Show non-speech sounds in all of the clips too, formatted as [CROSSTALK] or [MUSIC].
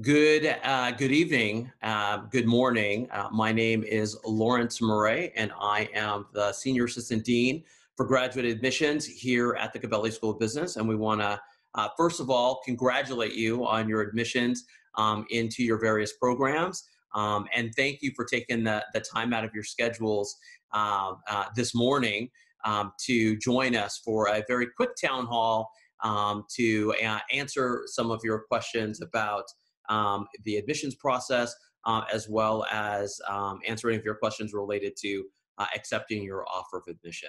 Good, uh, good evening, uh, good morning. Uh, my name is Lawrence Murray, and I am the Senior Assistant Dean for Graduate Admissions here at the Gabelli School of Business. And we want to, uh, first of all, congratulate you on your admissions um, into your various programs. Um, and thank you for taking the, the time out of your schedules um, uh, this morning um, to join us for a very quick town hall um, to uh, answer some of your questions about um, the admissions process, uh, as well as um, answering of your questions related to uh, accepting your offer of admission.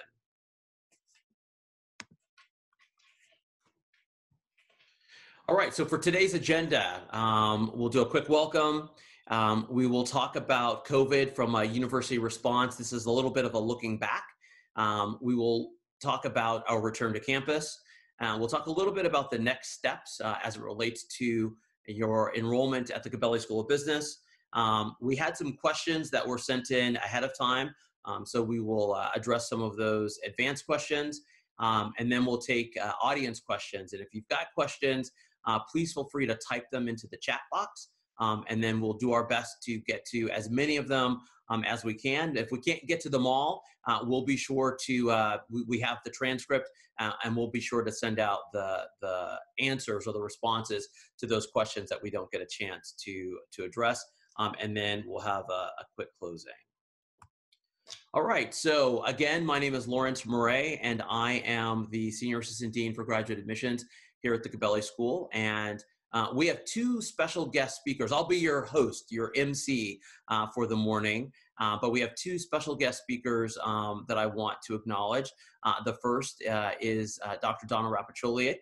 All right, so for today's agenda, um, we'll do a quick welcome. Um, we will talk about COVID from a university response. This is a little bit of a looking back. Um, we will talk about our return to campus. Uh, we'll talk a little bit about the next steps uh, as it relates to your enrollment at the Gabelli School of Business. Um, we had some questions that were sent in ahead of time, um, so we will uh, address some of those advanced questions, um, and then we'll take uh, audience questions. And if you've got questions, uh, please feel free to type them into the chat box, um, and then we'll do our best to get to as many of them um, as we can. If we can't get to them all, uh, we'll be sure to, uh, we, we, have the transcript uh, and we'll be sure to send out the, the answers or the responses to those questions that we don't get a chance to, to address. Um, and then we'll have a, a quick closing. All right, so again, my name is Lawrence Murray, and I am the Senior Assistant Dean for Graduate Admissions here at the Gabelli School. And uh, we have two special guest speakers. I'll be your host, your MC uh, for the morning, uh, but we have two special guest speakers um, that I want to acknowledge. Uh, the first uh, is uh, Dr. Donna Rapaccioli,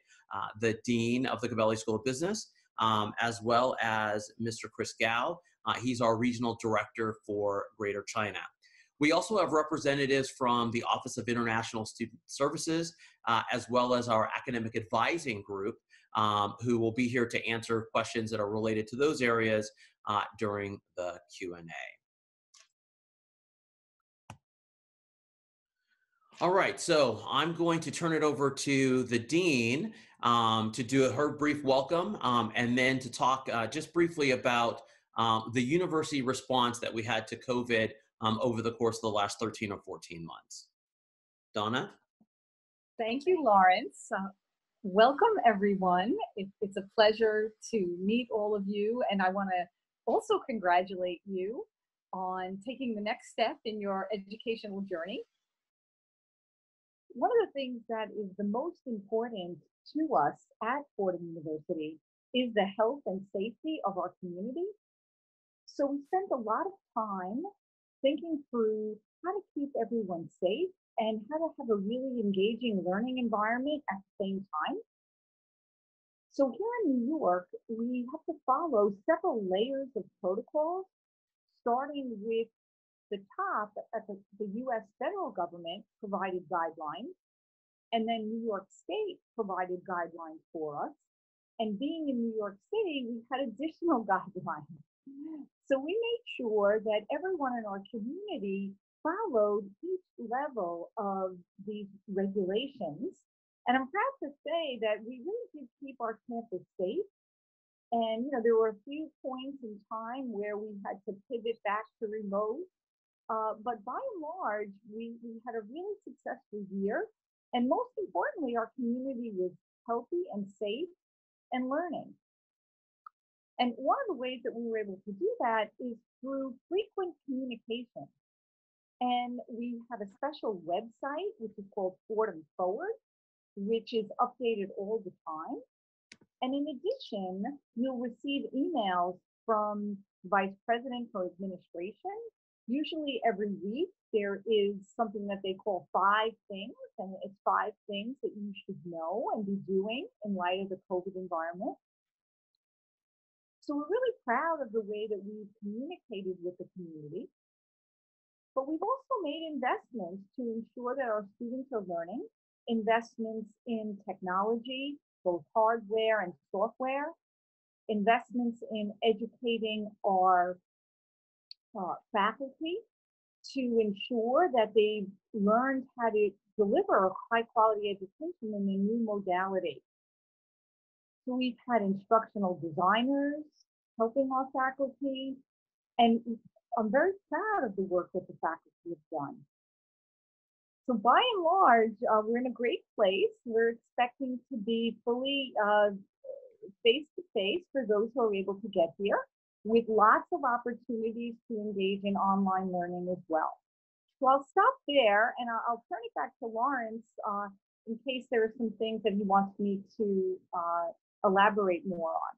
the Dean of the Gabelli School of Business, um, as well as Mr. Chris Gao. he's our Regional Director for Greater China. We also have representatives from the Office of International Student Services, as well as our Academic Advising Group, um, who will be here to answer questions that are related to those areas uh, during the Q&A. All right, so I'm going to turn it over to the Dean um, to do her brief welcome um, and then to talk uh, just briefly about um, the university response that we had to COVID um, over the course of the last 13 or 14 months. Donna? Thank you, Lawrence. Uh, welcome everyone. It, it's a pleasure to meet all of you and I want to also congratulate you on taking the next step in your educational journey. One of the things that is the most important to us at Fordham University is the health and safety of our community. So we spent a lot of time thinking through how to keep everyone safe and how to have a really engaging learning environment at the same time. So here in New York, we have to follow several layers of protocols, starting with the top at the, the US federal government provided guidelines, and then New York State provided guidelines for us. And being in New York City, we had additional [LAUGHS] guidelines. So we made sure that everyone in our community followed each level of these regulations. And I'm proud to say that we really did keep our campus safe. And, you know, there were a few points in time where we had to pivot back to remote. Uh, but by and large, we, we had a really successful year. And most importantly, our community was healthy and safe and learning. And one of the ways that we were able to do that is through frequent communication. And we have a special website, which is called Fordham Forward, which is updated all the time. And in addition, you'll receive emails from Vice President for Administration. Usually every week, there is something that they call five things, and it's five things that you should know and be doing in light of the COVID environment. So we're really proud of the way that we've communicated with the community. But we've also made investments to ensure that our students are learning, investments in technology, both hardware and software, investments in educating our uh, faculty to ensure that they've learned how to deliver a high quality education in a new modality. So we've had instructional designers, helping our faculty. And I'm very proud of the work that the faculty have done. So by and large, uh, we're in a great place. We're expecting to be fully face to face for those who are able to get here, with lots of opportunities to engage in online learning as well. So I'll stop there and I'll, I'll turn it back to Lawrence uh, in case there are some things that he wants me to uh, elaborate more on.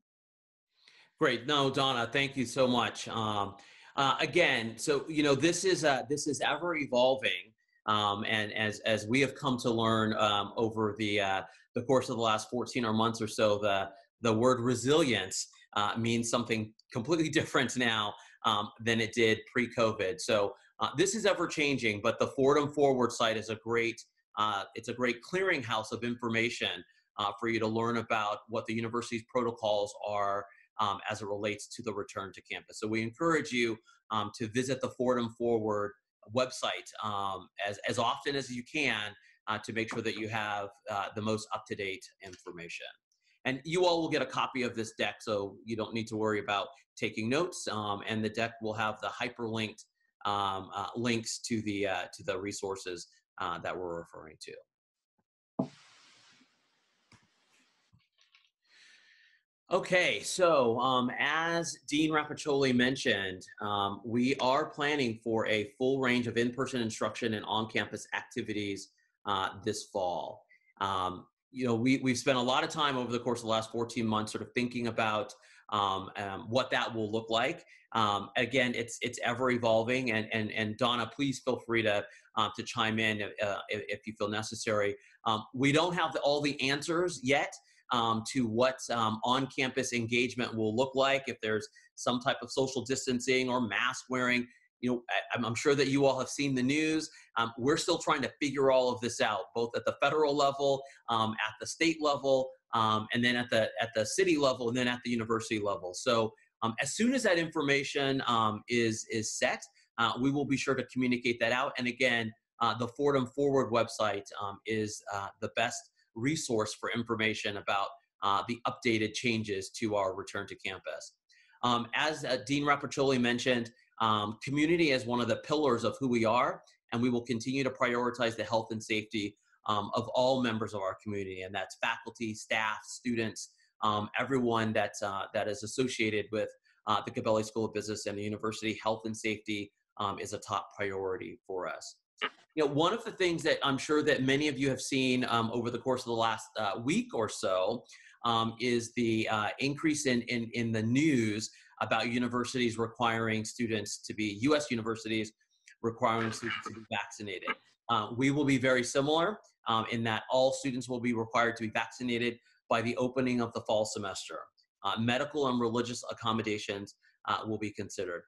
Great. No, Donna, thank you so much. Um, uh, again, so you know this is uh, this is ever evolving, um, and as as we have come to learn um, over the uh, the course of the last 14 or months or so, the the word resilience uh, means something completely [LAUGHS] different now um, than it did pre-COVID. So uh, this is ever changing, but the Fordham Forward site is a great uh, it's a great clearinghouse of information for you to learn about what the university's protocols are um, as it relates to the return to campus. So we encourage you um, to visit the Fordham Forward website um, as, as often as you can uh, to make sure that you have uh, the most up-to-date information. And you all will get a copy of this deck, so you don't need to worry about taking notes. Um, and the deck will have the hyperlinked um, uh, links to the uh, to the resources uh, that we're referring to. Okay, so um, as Dean Rapaccioli mentioned, um, we are planning for a full range of in-person instruction and on-campus activities uh, this fall. Um, you know, we, we've spent a lot of time over the course of the last 14 months sort of thinking about um, um, what that will look like. Um, again, it's it's ever evolving, and and and Donna, please feel free to uh, to chime in uh, if, you feel necessary. we don't have all the answers yet um, to what um, on-campus engagement will look like, if there's some type of social distancing or mask wearing. You know, I, am sure that you all have seen the news. Um, we're still trying to figure all of this out, both at the federal level, um, at the state level, um, and then at the at the city level, and then at the university level. So um, as soon as that information is is set, uh, we will be sure to communicate that out. And again, uh, the Fordham Forward website is uh, the best resource for information about uh, the updated changes to our return to campus. Um, as uh, Dean Rapaccioli mentioned, um, community is one of the pillars of who we are, and we will continue to prioritize the health and safety um, of all members of our community, and that's faculty, staff, students, um, everyone that's, uh, that is associated with uh, the Gabelli School of Business and the university. Health and safety um, is a top priority for us you know, one of the things that I'm sure that many of you have seen um, over the course of the last uh, week or so um, is the uh, increase in, in, in the news about universities requiring students to be, US universities requiring students to be vaccinated. Uh, we will be very similar um, in that all students will be required to be vaccinated by the opening of the fall semester. Uh, medical and religious accommodations uh, will be considered.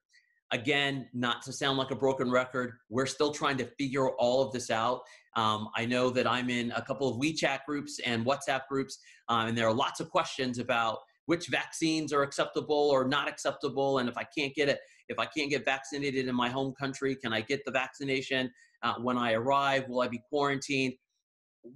Again, not to sound like a broken record, we're still trying to figure all of this out. Um, I know that I'm in a couple of WeChat groups and WhatsApp groups, um, and there are lots of questions about which vaccines are acceptable or not acceptable, and if I can't get it, if I can't get vaccinated in my home country, can I get the vaccination uh, when I arrive? Will I be quarantined?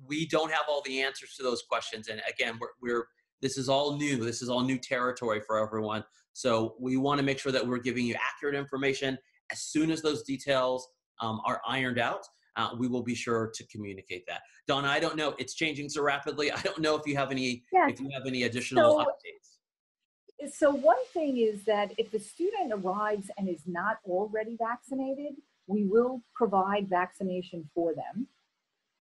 We don't have all the answers to those questions, and again, we're, we're this is all new. This is all new territory for everyone. So we want to make sure that we're giving you accurate information. As soon as those details um, are ironed out, uh, we will be sure to communicate that. Donna, I don't know, it's changing so rapidly. [LAUGHS] I don't know if you have any, if you have any additional so, updates. So one thing is that if the student arrives and is not already vaccinated, we will provide vaccination for them.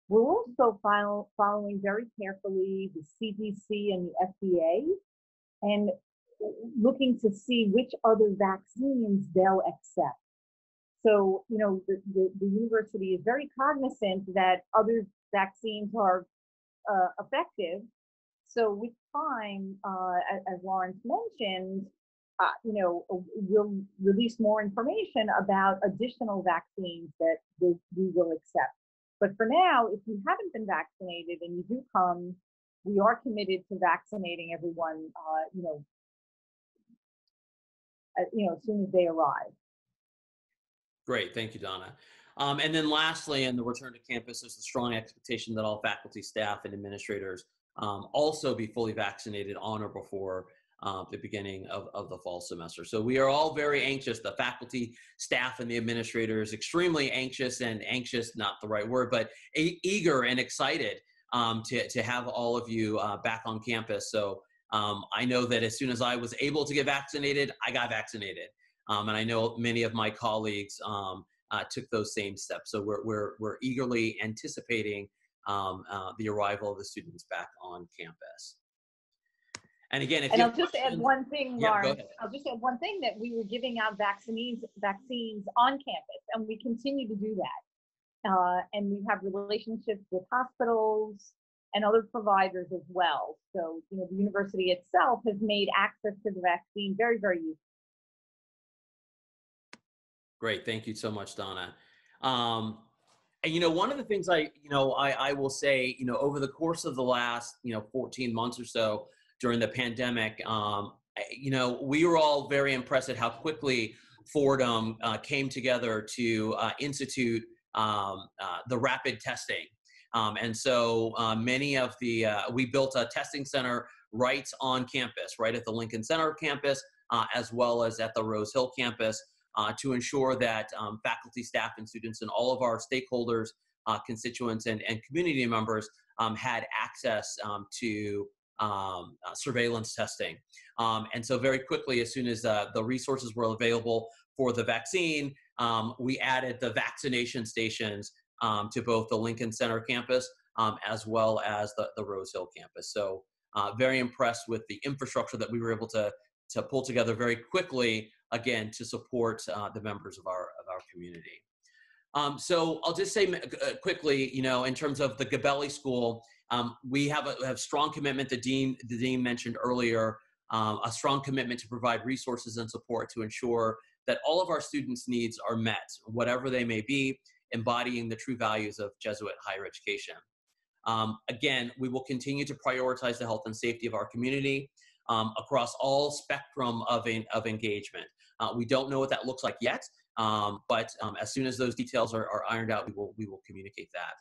We're also follow, following very carefully the CDC and the FDA and looking to see which other vaccines they'll accept. So, you know, the, the, the university is very cognizant that other vaccines are uh, effective. So, time, uh, as, Lawrence mentioned, uh, you know, we'll release more information about additional vaccines that we will accept. But for now, if you haven't been vaccinated and you do come, we are committed to vaccinating everyone, uh, you know, you know, as soon as they arrive. Great, thank you, Donna. Um, and then lastly, in the return to campus, there's a strong expectation that all faculty, staff, and administrators um, also be fully vaccinated on or before uh, the beginning of, of the fall semester. So we are all very anxious. The faculty, staff, and the administrators extremely anxious and anxious, not the right word, but e- eager and excited um, to, to have all of you uh, back on campus. So um, I know that as soon as I was able to get vaccinated, I got vaccinated. Um, and I know many of my colleagues um, uh, took those same steps. So we're, we're, we're eagerly anticipating um, uh, the arrival of the students back on campus. And again, if and you I'll just add one thing, Yeah, Lauren. ahead. I'll just add one thing that we were giving out vaccines vaccines on campus, and we continue to do that. Uh, and we have relationships with hospitals and other providers as well. So, you know, the university itself has made access to the vaccine very, very useful. Great, thank you so much, Donna. Um, and you know, one of the things I, you know, I, I will say, you know, over the course of the last, you know, 14 months or so during the pandemic, um, you know, we were all very impressed at how quickly Fordham uh, came together to uh, institute um, uh, the rapid testing. Um, and so uh, many of the, uh, we built a testing center right on campus, right at the Lincoln Center campus, uh, as well as at the Rose Hill campus to ensure that um, faculty, staff, and students and all of our stakeholders, constituents, and, and community members um, had access um, to um, uh, surveillance testing. Um, and so, very quickly, as soon as uh, the resources were available for the vaccine, um, we added the vaccination stations um, to both the Lincoln Center campus um, as well as the, the Rose Hill campus. So, uh, very impressed with the infrastructure that we were able to, to pull together very quickly again to support uh, the members of our of our community. Um, so I'll just say uh, quickly, you know, in terms of the Gabelli School, um, we have a have strong commitment. The dean the dean mentioned earlier um, a strong commitment to provide resources and support to ensure that all of our students' needs are met, whatever they may be, embodying the true values of Jesuit higher education. Um, again, we will continue to prioritize the health and safety of our community um, across all spectrum of, en- of engagement. Uh, we don't know what that looks like yet, um, but um, as soon as those details are, are ironed out, we will, we will communicate that.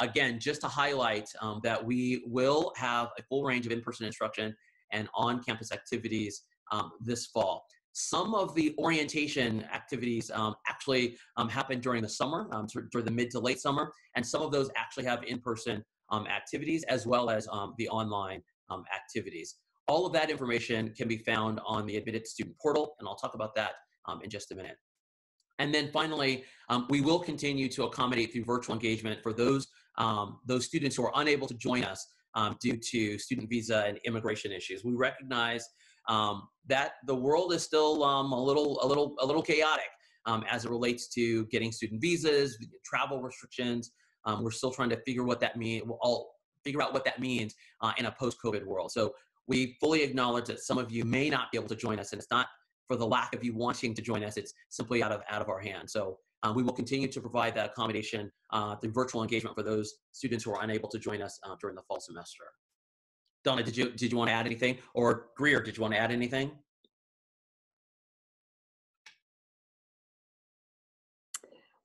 Again, just to highlight um, that we will have a full range of in-person instruction and on-campus activities um, this fall. Some of the orientation activities um, actually um, happen during the summer, um, during the mid to late summer, and some of those actually have in-person um, activities as well as the online activities. All of that information can be found on the Admitted Student Portal, and I'll talk about that in just a minute. And then finally, um, we will continue to accommodate through virtual engagement for those um, those students who are unable to join us um, due to student visa and immigration issues. We recognize um, that the world is still um, a little a little a little chaotic um, as it relates to getting student visas, travel restrictions. Um, we're still trying to figure what that mean. We'll all figure out what that means uh, in a post-COVID world. So we fully acknowledge that some of you may not be able to join us, and it's not for the lack of you wanting to join us. It's simply out of out of our hands. So uh, we will continue to provide that accommodation uh, through virtual engagement for those students who are unable to join us uh, during the fall semester. Donna, did you did you want to add anything, or Greer, did you want to add anything?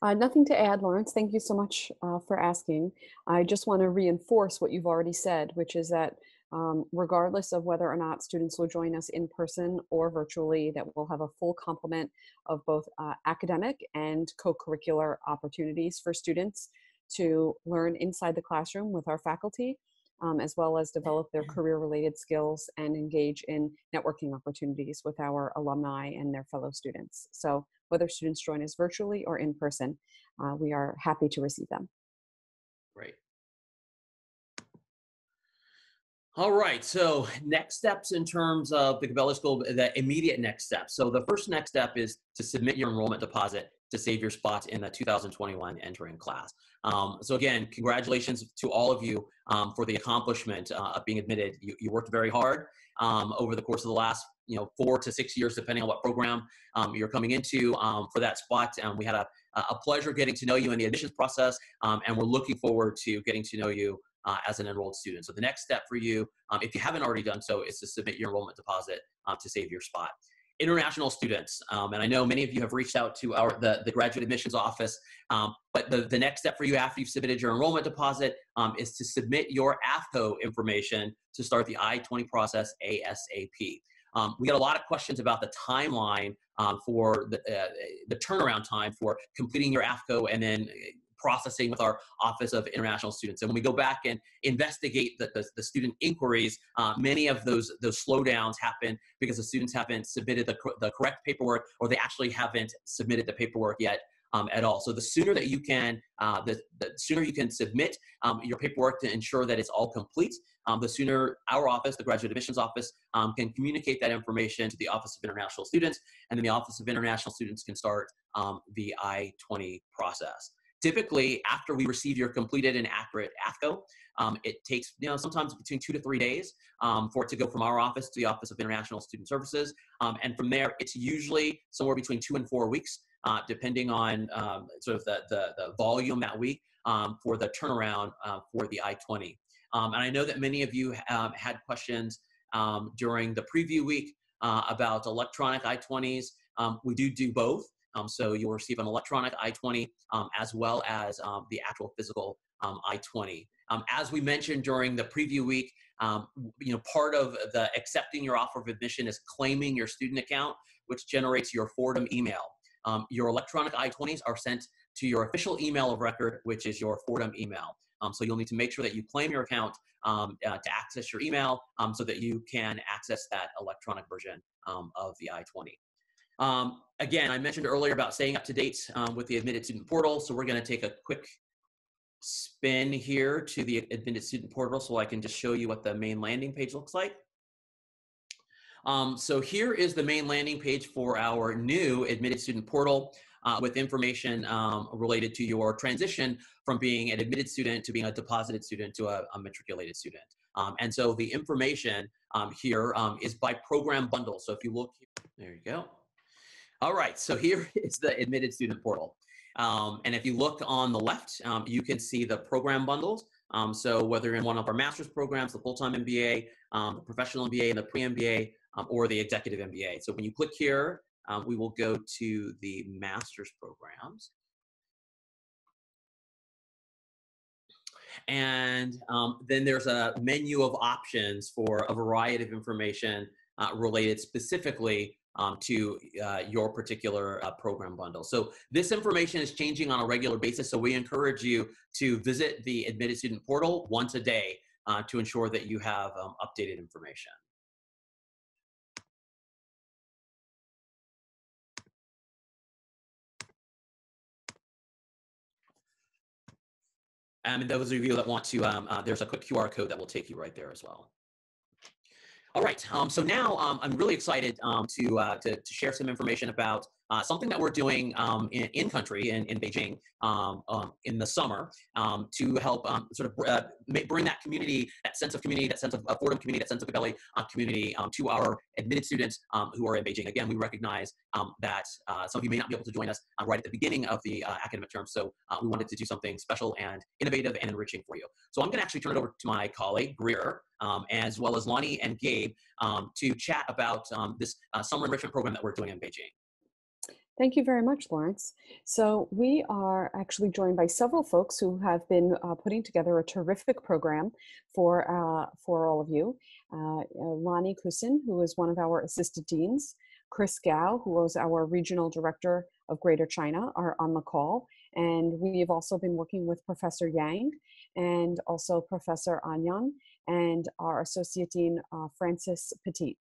Uh, nothing to add, Lawrence. Thank you so much uh, for asking. I just want to reinforce what you've already said, which is that um, regardless of whether or not students will join us in person or virtually, that we'll have a full complement of both uh, academic and co-curricular opportunities for students to learn inside the classroom with our faculty, um, as well as develop their career-related skills and engage in networking opportunities with our alumni and their fellow students. So whether students join us virtually or in person, uh, we are happy to receive them. Great. All right, so next steps in terms of the Gabelli School, the immediate next step. So the first next step is to submit your enrollment deposit to save your spot in the 2021 entering class. Um, so again, congratulations to all of you um, for the accomplishment uh, of being admitted. You, you worked very hard um, over the course of the last you know four to six years, depending on what program um, you're coming into um, for that spot. And we had a, a pleasure getting to know you in the admissions process, um, and we're looking forward to getting to know you uh, as an enrolled student. So the next step for you, um, if you haven't already done so, is to submit your enrollment deposit uh, to save your spot. International students, um, and I know many of you have reached out to our the, the graduate admissions office, um, but the, the next step for you after you've submitted your enrollment deposit um, is to submit your AFCO information to start the I-20 process ASAP. Um, we got a lot of questions about the timeline um, for the, uh, the turnaround time for completing your AFCO and then processing with our Office of International Students. And when we go back and investigate the, the, the student inquiries, uh, many of those, those slowdowns happen because the students haven't submitted the, the correct paperwork or they actually haven't submitted the paperwork yet um, at all. So the sooner that you can, uh, the, the sooner you can submit um, your paperwork to ensure that it's all complete, um, the sooner our office, the Graduate Admissions Office, um, can communicate that information to the Office of International Students, and then the Office of International Students can start um, the I-20 process. Typically, after we receive your completed and accurate AFCO, um, it takes you know sometimes between two to three days um, for it to go from our office to the Office of International Student Services, um, and from there it's usually somewhere between two and four weeks, uh, depending on um, sort of the, the, the volume that week um, for the turnaround uh, for the I-20. Um, and I know that many of you had questions during the preview week uh, about electronic I-20s. we do do both. Um, so you'll receive an electronic I-20 um, as well as um, the actual physical um, I-20. Um, as we mentioned during the preview week, um, you know, part of the accepting your offer of admission is claiming your student account, which generates your Fordham email. your electronic I-20s are sent to your official email of record, which is your Fordham email. so you'll need to make sure that you claim your account uh, to access your email so that you can access that electronic version of the I-20. Um, again, I mentioned earlier about staying up to date um, with the admitted student portal. So we're going to take a quick spin here to the admitted student portal so I can just show you what the main landing page looks like. Um, so here is the main landing page for our new admitted student portal uh, with information um, related to your transition from being an admitted student to being a deposited student to a, a matriculated student. Um, and so the information um, here um, is by program bundle. So if you look, there you go. All right, so here [LAUGHS] is the admitted student portal. Um, and if you look on the left, um, you can see the program bundles. Um, so whether in one of our master's programs, the full-time MBA, um, the professional MBA, and the pre-MBA, um, or the executive MBA. So when you click here, um, we will go to the master's programs. And then there's a menu of options for a variety of information uh, related specifically um, to uh, your particular uh, program bundle. So this information is changing on a regular basis. So we encourage you to visit the admitted student portal once a day uh, to ensure that you have um, updated information. Um, and those of you that want to, um, uh, there's a quick QR code that will take you right there as well. All right, um, so now um, I'm really excited um, to, uh, to, to, share some information about uh, something that we're doing um, in, in country in, in Beijing um, um, in the summer um, to help um, sort of uh, bring that community, that sense of community, that sense of uh, Fordham community, that sense of Gabelli uh, community um, to our admitted students who are in Beijing. Again, we recognize that uh, some of you may not be able to join us uh, right at the beginning of the uh, academic term, so we wanted to do something special and innovative and enriching for you. So I'm going to actually turn it over to my colleague, Greer, um, as well as Lonnie and Gabe um, to chat about um, this uh, summer enrichment program that we're doing in Beijing. Thank you very much, Lawrence. So we are actually joined by several folks who have been uh, putting together a terrific program for, uh, for all of you. Uh, Lonnie Kusin, who is one of our assistant deans, Chris Gao, who is our regional director of Greater China, are on the call. And we have also been working with Professor Yang and also Professor Anyang and our associate dean, uh, Francis Petit.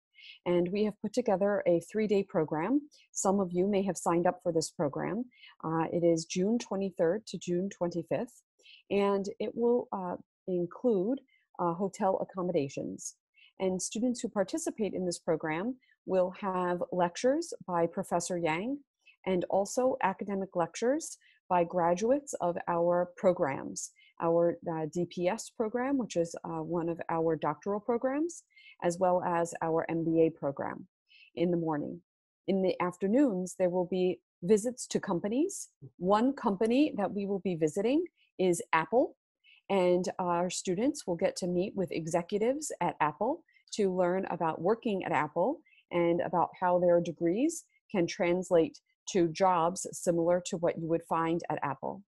And we have put together a three day program. Some of you may have signed up for this program. Uh, it is June 23rd to June 25th, and it will uh, include uh, hotel accommodations. And students who participate in this program will have lectures by Professor Yang and also academic lectures by graduates of our programs our uh, DPS program, which is uh, one of our doctoral programs, as well as our MBA program in the morning. In the afternoons, there will be visits to companies. One company that we will be visiting is Apple, and our students will get to meet with executives at Apple to learn about working at Apple and about how their degrees can translate to jobs similar to what you would find at Apple.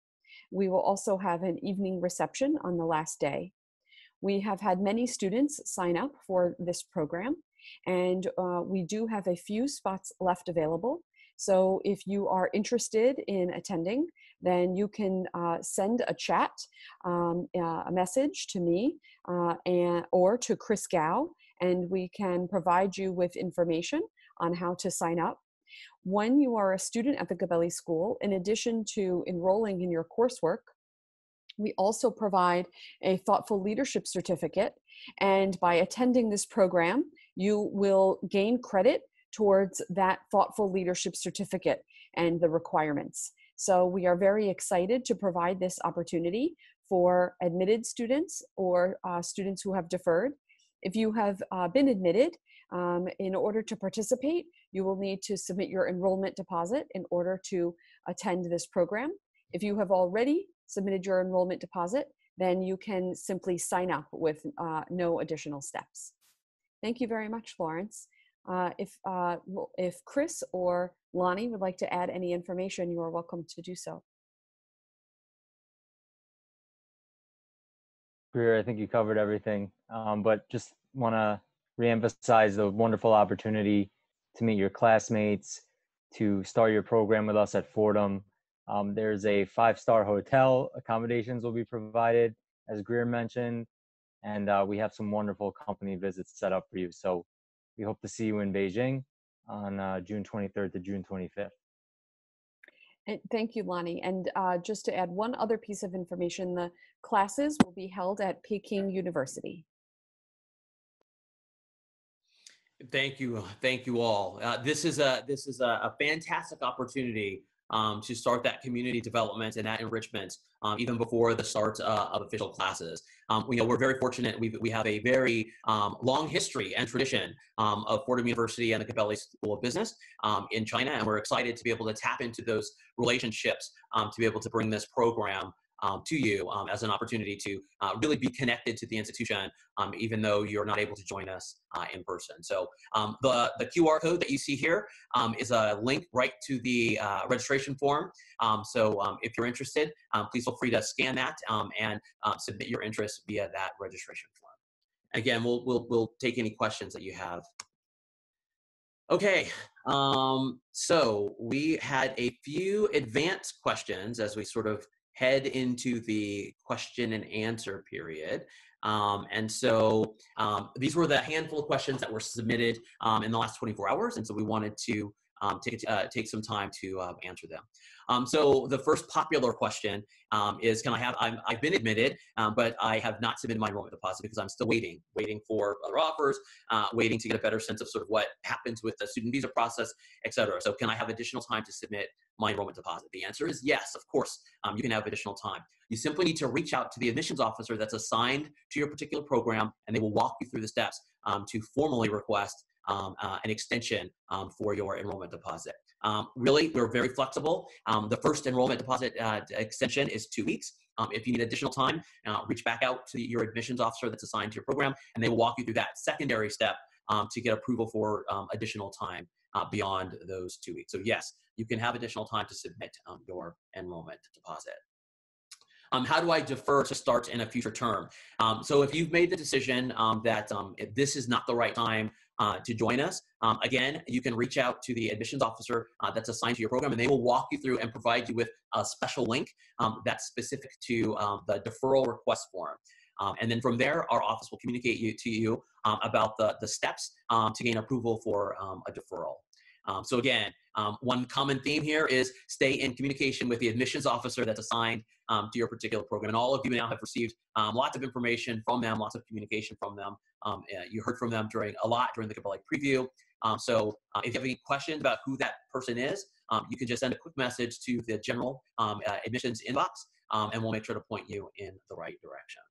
We will also have an evening reception on the last day. We have had many students sign up for this program, and uh, we do have a few spots left available. So if you are interested in attending, then you can uh, send a chat, um, uh, a message to me uh, and, or to Chris Gao, and we can provide you with information on how to sign up. When you are a student at the Gabelli School, in addition to enrolling in your coursework, we also provide a thoughtful leadership certificate. And by attending this program, you will gain credit towards that thoughtful leadership certificate and the requirements. So we are very excited to provide this opportunity for admitted students or uh, students who have deferred. If you have uh, been admitted, um, in order to participate, you will need to submit your enrollment deposit in order to attend this program. If you have already submitted your enrollment deposit, then you can simply sign up with uh, no additional steps. Thank you very much, Lawrence. Uh, if, uh, if Chris or Lonnie would like to add any information, you are welcome to do so. Greer, I think you covered everything, um, but just want to reemphasize the wonderful opportunity to meet your classmates, to start your program with us at Fordham. Um, there's a five-star hotel. Accommodations will be provided, as Greer mentioned, and uh, we have some wonderful company visits set up for you. So we hope to see you in Beijing on uh, June 23rd to June 25th. And thank you, Lonnie. And uh, just to add one other piece of information, the classes will be held at Peking University. Thank you, thank you all. Uh, this is a this is a, a fantastic opportunity um, to start that community development and that enrichment um, even before the start uh, of official classes. Um, we know we're very fortunate. we we have a very um, long history and tradition um, of Fordham University and the Gabelli School of Business um, in China, and we're excited to be able to tap into those relationships to be able to bring this program um, to you um, as an opportunity to uh, really be connected to the institution, um, even though you're not able to join us uh, in person. So um, the, the QR code that you see here um, is a link right to the uh, registration form. Um, so if you're interested, please feel free to scan that and submit your interest via that registration form. Again, we'll, we'll, we'll take any questions that you have. Okay, um, so we had a few advanced questions as we sort of head into the question and answer period. Um, and so um, these were the handful of questions that were submitted um, in the last 24 hours. And so we wanted to um, take, uh, take some time to uh, answer them. Um, so the first popular question um, is, can I have, i have been admitted, um, but I have not submitted my enrollment deposit because I'm still waiting, waiting for other offers, uh, waiting to get a better sense of sort of what happens with the student visa process, et cetera. So can I have additional time to submit my enrollment deposit? The answer is yes, of course, um, you can have additional time. You simply need to reach out to the admissions officer that's assigned to your particular program, and they will walk you through the steps to formally request um, uh, an extension um, for your enrollment deposit. Um, really, we're very flexible. Um, the first enrollment deposit uh, extension is two weeks. Um, if you need additional time, uh, reach back out to your admissions officer that's assigned to your program, and they will walk you through that secondary step um, to get approval for additional time uh, beyond those two weeks. So yes, you can have additional time to submit your enrollment deposit. Um, how do I defer to start in a future term? Um, so if you've made the decision um, that this is not the right time uh, to join us. Um, again, you can reach out to the admissions officer uh, that's assigned to your program, and they will walk you through and provide you with a special link um, that's specific to um, the deferral request form. Um, and then from there, our office will communicate you, to you um, about the, the steps um, to gain approval for a deferral. so again, one common theme here is stay in communication with the admissions officer that's assigned um, to your particular program. And all of you now have received um, lots of information from them, lots of communication from them. Um, you heard from them during a lot during the Gabelli preview. Um, so uh, if you have any questions about who that person is, um, you can just send a quick message to the general um, uh, admissions inbox, and we'll make sure to point you in the right direction.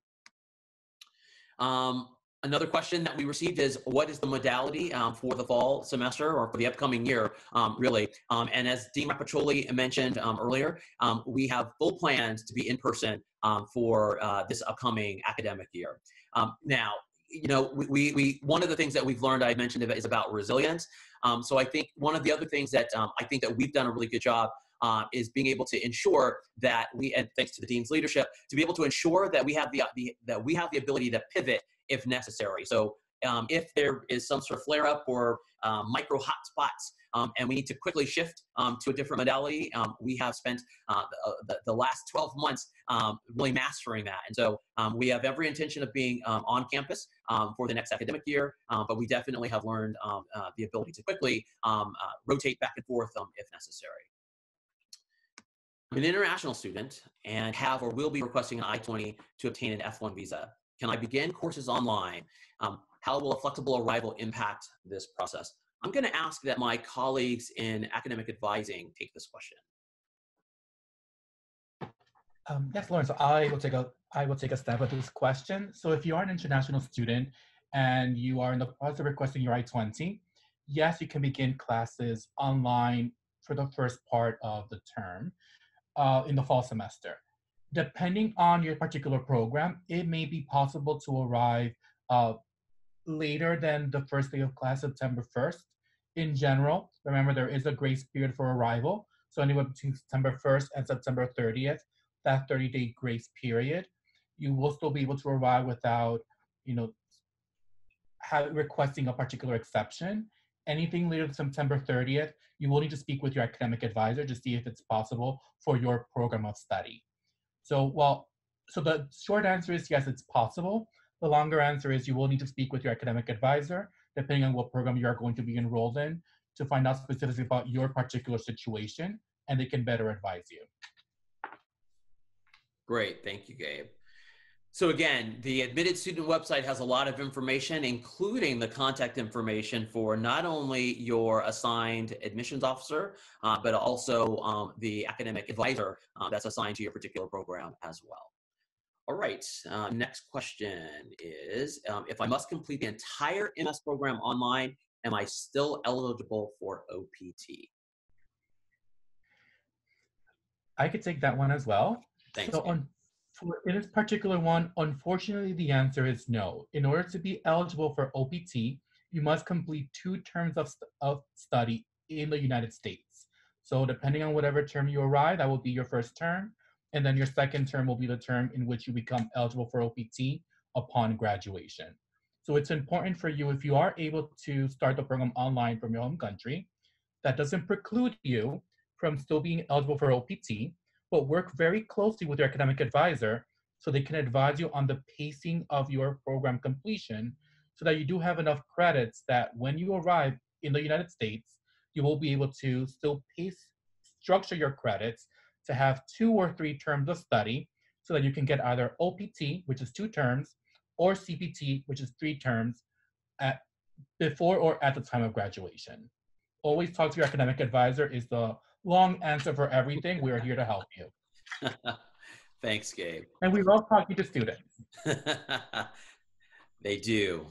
Another question that we received is what is the modality um, for the fall semester or for the upcoming year, um, really? Um, and as Dean Rapaccioli mentioned um, earlier, um, we have full plans to be in person um, for uh, this upcoming academic year. now, you know, we, we, we, one of the things that we've learned, I mentioned, is about resilience. so I think one of the other things that I think that we've done a really good job uh, is being able to ensure that we, and thanks to the dean's leadership, to be able to ensure that we have the, the that we have the ability to pivot if necessary. So um, if there is some sort of flare up or um, micro hotspots um, and we need to quickly shift um, to a different modality, um, we have spent uh, the, uh, the, the, last 12 months um, really mastering that. And so we have every intention of being on campus for the next academic year, but we definitely have learned uh, the ability to quickly uh, rotate back and forth if necessary. I'm an international student and have or will be requesting an I-20 to obtain an F1 visa. Can I begin courses online? Um, how will a flexible arrival impact this process? I'm going to ask that my colleagues in academic advising take this question. Um, yes, Lauren. So I will take a I will take a stab at this question. So if you are an international student and you are in the process of requesting your I-20, yes, you can begin classes online for the first part of the term uh, in the fall semester. Depending on your particular program, it may be possible to arrive uh, later than the first day of class, September 1st. In general, remember there is a grace period for arrival. So anywhere between September 1st and September 30th, that 30-day grace period, you will still be able to arrive without, you know, have, requesting a particular exception. Anything later than September 30th, you will need to speak with your academic advisor to see if it's possible for your program of study. So, well, so the short answer is yes, it's possible. The longer answer is you will need to speak with your academic advisor, depending on what program you are going to be enrolled in, to find out specifically about your particular situation, and they can better advise you. Great, thank you, Gabe. So again, the admitted student website has a lot of information, including the contact information for not only your assigned admissions officer, uh, but also um, the academic advisor uh, that's assigned to your particular program as well. All right, uh, next question is, um, if I must complete the entire MS program online, am I still eligible for OPT? I could take that one as well. Thanks. So on, for in this particular one, unfortunately, the answer is no. In order to be eligible for OPT, you must complete two terms of, of study in the United States. So depending on whatever term you arrive, that will be your first term. And then your second term will be the term in which you become eligible for OPT upon graduation. So it's important for you, if you are able to start the program online from your home country, that doesn't preclude you from still being eligible for OPT, but work very closely with your academic advisor so they can advise you on the pacing of your program completion so that you do have enough credits that when you arrive in the United States, you will be able to still pace, structure your credits to have two or three terms of study so that you can get either OPT, which is two terms, or CPT, which is three terms, at before or at the time of graduation. Always talk to your academic advisor is the long answer for everything. We are here to help you. [LAUGHS] Thanks, Gabe. And we love talking to students. [LAUGHS] they do.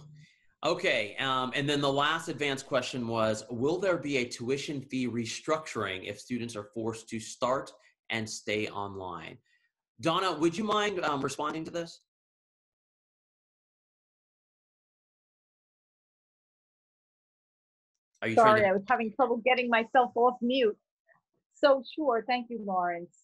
Okay, um, and then the last advanced question was, will there be a tuition fee restructuring if students are forced to start and stay online. Donna, would you mind um, responding to this? Are you Sorry, to... I was having trouble getting myself off mute. So sure, thank you, Lawrence.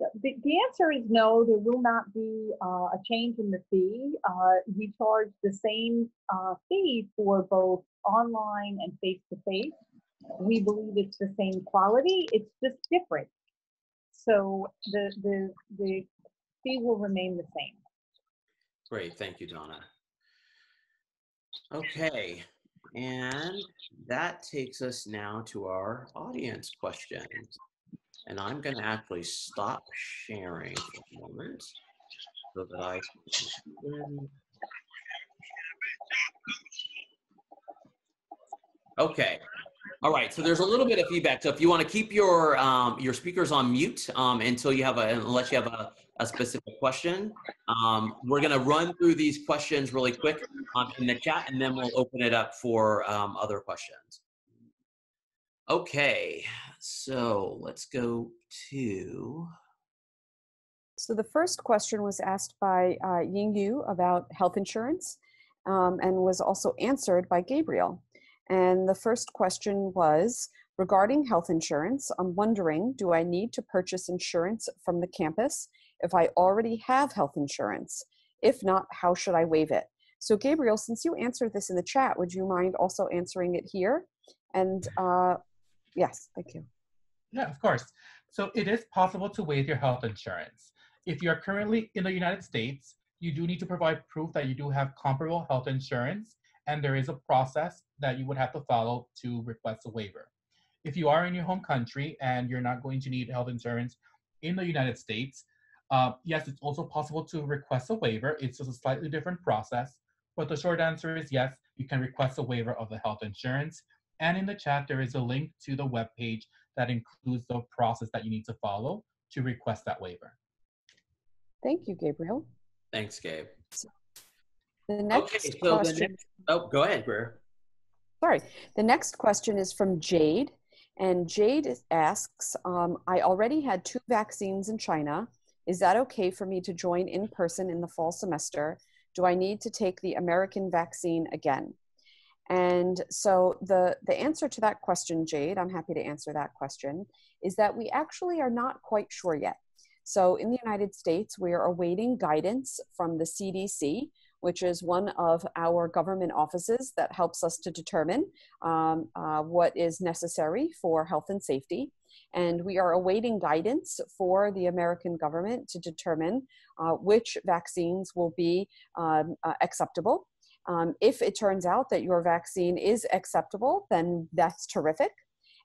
The, the answer is no, there will not be uh, a change in the fee. Uh, we charge the same uh, fee for both online and face-to-face. -face. We believe it's the same quality, it's just different. So the, the, the fee will remain the same. Great, thank you, Donna. Okay, and that takes us now to our audience questions. And I'm going to actually stop sharing for a moment so that I can. Okay, all right, so there's a little bit of feedback. So if you want to keep your um, your speakers on mute um, until you have a, unless you have a, a specific question, um, we're going to run through these questions really quick um, in the chat, and then we'll open it up for um, other questions. Okay, so let's go to. So the first question was asked by uh, Ying Yu about health insurance um, and was also answered by Gabriel. And the first question was regarding health insurance. I'm wondering do I need to purchase insurance from the campus if I already have health insurance? If not, how should I waive it? So Gabriel, since you answered this in the chat, would you mind also answering it here? And uh, yes, thank you. Yeah, of course. So it is possible to waive your health insurance. If you're currently in the United States, you do need to provide proof that you do have comparable health insurance, and there is a process that you would have to follow to request a waiver. If you are in your home country and you're not going to need health insurance in the United States, uh, yes, it's also possible to request a waiver. It's just a slightly different process, but the short answer is yes, you can request a waiver of the health insurance. And in the chat, there is a link to the web page that includes the process that you need to follow to request that waiver. Thank you, Gabriel. Thanks, Gabe. The next okay, so question. the next, oh, go ahead, Greer. Sorry. The next question is from Jade. And Jade asks um, I already had two vaccines in China. Is that okay for me to join in person in the fall semester? Do I need to take the American vaccine again? And so the, the answer to that question, Jade, I'm happy to answer that question, is that we actually are not quite sure yet. So in the United States, we are awaiting guidance from the CDC, which is one of our government offices that helps us to determine um, uh, what is necessary for health and safety. And we are awaiting guidance for the American government to determine uh, which vaccines will be um, uh, acceptable. Um, if it turns out that your vaccine is acceptable, then that's terrific.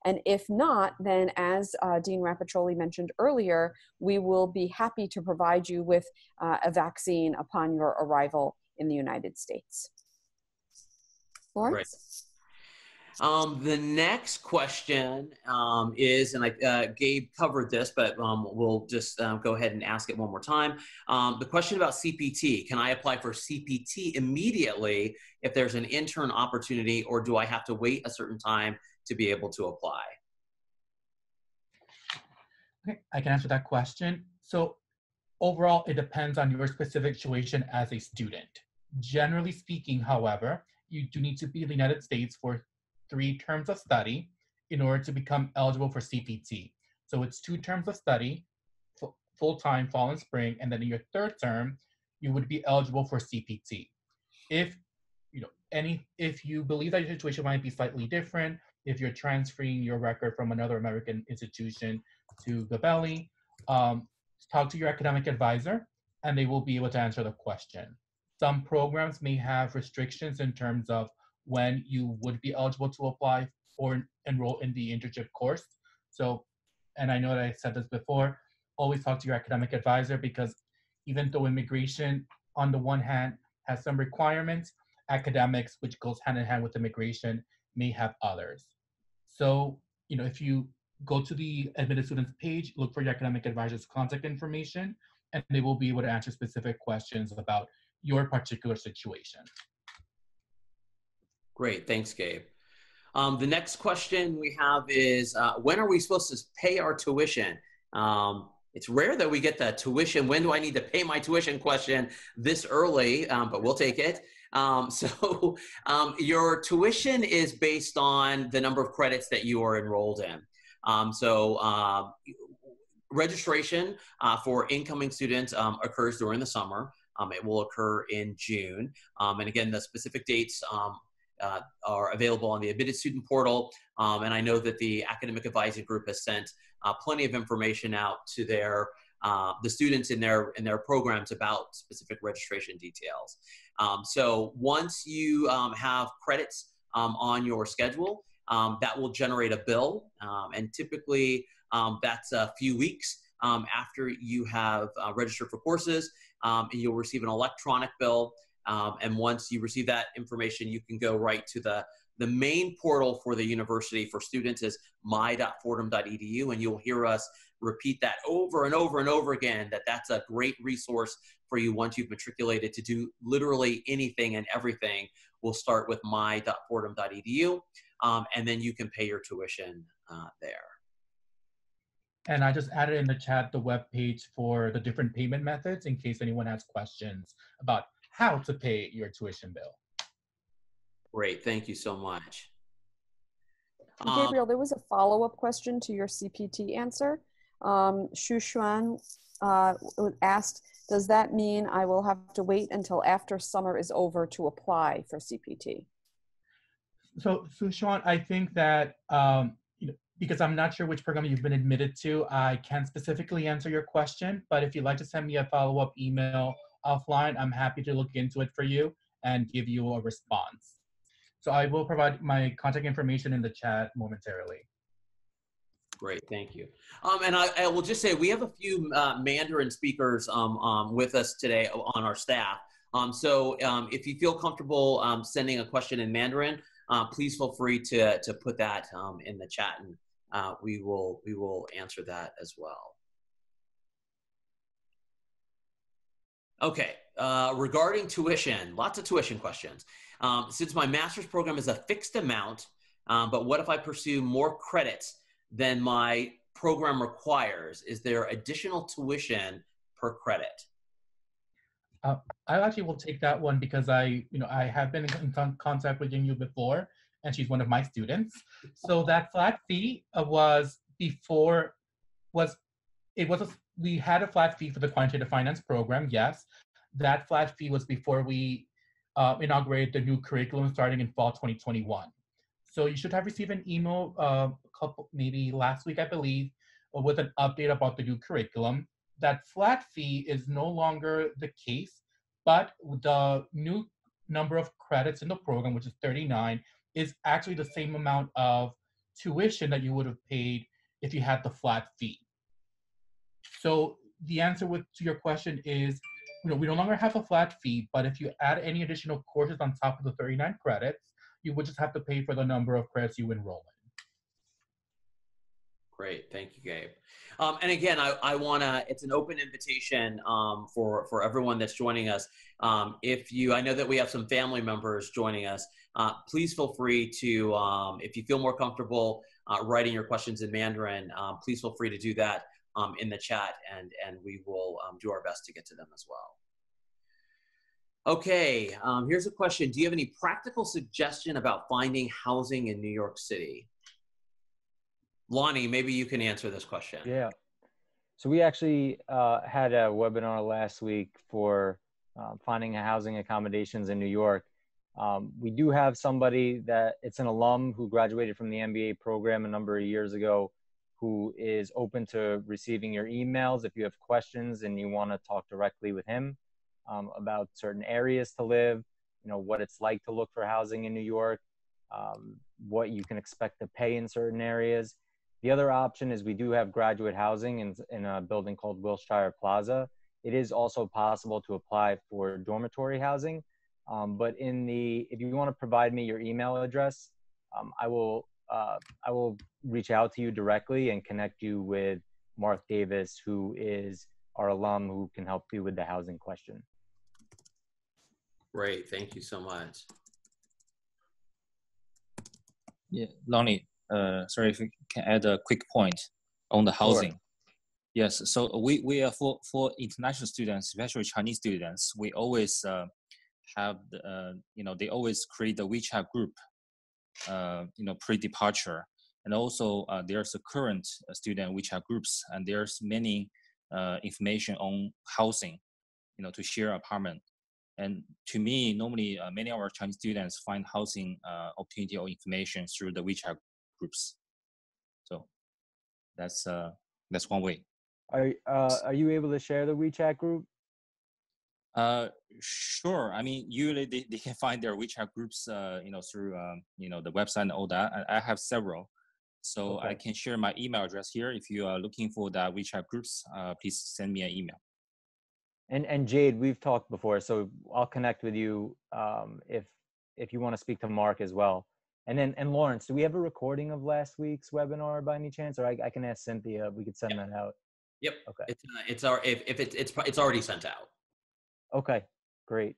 And if not, then as uh, Dean Rapaccioli mentioned earlier, we will be happy to provide you with uh, a vaccine upon your arrival in the United States. Lawrence? Um, the next question um, is, and I, uh, Gabe covered this, but um, we'll just um, go ahead and ask it one more time. Um, the question about CPT, can I apply for CPT immediately if there's an intern opportunity or do I have to wait a certain time to be able to apply? Okay, I can answer that question. So overall, it depends on your specific situation as a student. Generally speaking, however, you do need to be in the United States for three terms of study in order to become eligible for CPT. So it's two terms of study, full-time fall and spring, and then in your third term, you would be eligible for CPT. If you know any, if you believe that your situation might be slightly different, if you're transferring your record from another American institution to Gabelli, um, talk to your academic advisor, and they will be able to answer the question. Some programs may have restrictions in terms of when you would be eligible to apply or enroll in the internship course. So, and I know that I said this before, always talk to your academic advisor because even though immigration on the one hand has some requirements, academics, which goes hand in hand with immigration, may have others. So, you know, if you go to the admitted students page, look for your academic advisor's contact information, and they will be able to answer specific questions about your particular situation. Great, thanks, Gabe. Um, the next question we have is, uh, when are we supposed to pay our tuition? Um, it's rare that we get the tuition, when do I need to pay my tuition question this early, um, but we'll take it. Um, [LAUGHS] so um, your tuition is based on the number of credits that you are enrolled in. Um, so uh, registration uh, for incoming students occurs during the summer. Um, it will occur in June. Um, and again, the specific dates um, uh, are available on the admitted student portal. Um, and I know that the academic advising group has sent uh, plenty of information out to their uh, the students in their in their programs about specific registration details. Um, so once you um, have credits um, on your schedule, um, that will generate a bill, um, and typically that's a few weeks after you have uh, registered for courses, and you'll receive an electronic bill. And once you receive that information, you can go right to the the main portal for the university for students is my.fordham.edu, and you'll hear us repeat that over and over and over again that that's a great resource for you once you've matriculated to do literally anything and everything. We'll start with my.fordham.edu, um, and then you can pay your tuition uh, there. And I just added in the chat the web page for the different payment methods in case anyone has questions about how to pay your tuition bill. Great, thank you so much. Gabriel, um, there was a follow-up question to your CPT answer. Um, Shu Xuan uh, asked, Does that mean I will have to wait until after summer is over to apply for CPT? So, so Sean, I think that um, you know, because I'm not sure which program you've been admitted to, I can't specifically answer your question. But if you'd like to send me a follow-up email offline, I'm happy to look into it for you and give you a response. So I will provide my contact information in the chat momentarily. Great, thank you. Um, and I, I, will just say we have a few uh, Mandarin speakers um, um, with us today on our staff. Um, so um, if you feel comfortable um, sending a question in Mandarin, uh, please feel free to, to put that in the chat and uh, we, will, we will answer that as well. Okay, uh, regarding tuition, lots of tuition questions. Um, since my master's program is a fixed amount, um, but what if I pursue more credits than my program requires? Is there additional tuition per credit? Uh, I actually will take that one because I, you know, I have been in con contact with Yingyu before, and she's one of my students. So that flat fee uh, was before, was it was a, we had a flat fee for the quantitative finance program. Yes, that flat fee was before we uh, inaugurated the new curriculum starting in fall 2021. So you should have received an email uh, a couple, maybe last week, I believe, with an update about the new curriculum that flat fee is no longer the case, but the new number of credits in the program, which is 39, is actually the same amount of tuition that you would have paid if you had the flat fee. So the answer with, to your question is, you know, we no longer have a flat fee, but if you add any additional courses on top of the 39 credits, you would just have to pay for the number of credits you enroll in. Great, thank you, Gabe. Um, and again, I, I want to, it's an open invitation um, for, for everyone that's joining us. Um, if you, I know that we have some family members joining us, uh, please feel free to, um, if you feel more comfortable uh, writing your questions in Mandarin, um, please feel free to do that um, in the chat and, and we will do our best to get to them as well. Okay, here's a question. Do you have any practical suggestion about finding housing in New York City? Lonnie, maybe you can answer this question. Yeah. So we actually uh, had a webinar last week for uh, finding housing accommodations in New York. Um, we do have somebody that it's an alum who graduated from the MBA program a number of years ago who is open to receiving your emails if you have questions and you want to talk directly with him um, about certain areas to live, you know, what it's like to look for housing in New York, um, what you can expect to pay in certain areas. The other option is we do have graduate housing in, in a building called Wilshire Plaza. It is also possible to apply for dormitory housing. Um, but in the, if you want to provide me your email address, um, I will, uh, I will reach out to you directly and connect you with Mark Davis, who is our alum who can help you with the housing question. Great, thank you so much. Yeah, Lonnie, uh, sorry if you can add a quick point on the housing. Sure. Yes, so we, we are for, for international students, especially Chinese students, we always uh, have, the, uh, you know, they always create a WeChat group, you know, pre-departure. And also uh, there's a current student WeChat groups and there's many uh, information on housing, you know, to share apartment. And to me, normally uh, many of our Chinese students find housing uh, opportunity or information through the WeChat groups. So that's uh, that's one way. Are uh, are you able to share the WeChat group? Uh, sure. I mean, usually they, they can find their WeChat groups, uh, you know, through um, you know the website and all that. I, I have several, so okay. I can share my email address here. If you are looking for that WeChat groups, uh, please send me an email. And and Jade, we've talked before, so I'll connect with you um, if if you want to speak to Mark as well. And then, and Lawrence, do we have a recording of last week's webinar by any chance, or I, I can ask Cynthia? We could send that out. Yep. Okay. It's uh, it's our if, if it's it's it's already sent out. Okay. Great.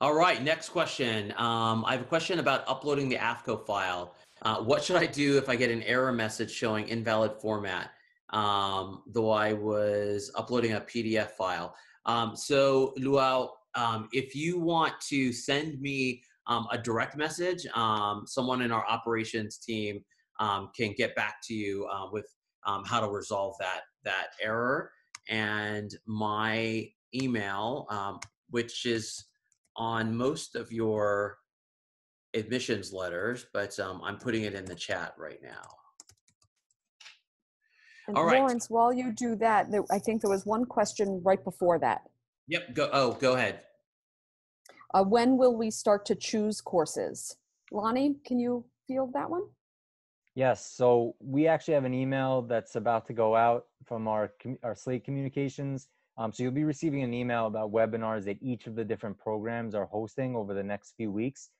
All right. Next question. Um, I have a question about uploading the AFCO file. Uh, what should I do if I get an error message showing invalid format? Um, though I was uploading a PDF file. Um, so Luau, um, if you want to send me um, a direct message, um, someone in our operations team can get back to you uh, with how to resolve that that error. And my email, um, which is on most of your admissions letters, but um, I'm putting it in the chat right now. And All right. Lawrence, while you do that, there, I think there was one question right before that. Yep. Go. Oh, go ahead. Uh, when will we start to choose courses? Lonnie, can you field that one? Yes, so we actually have an email that's about to go out from our our Slate Communications. Um, so you'll be receiving an email about webinars that each of the different programs are hosting over the next few weeks.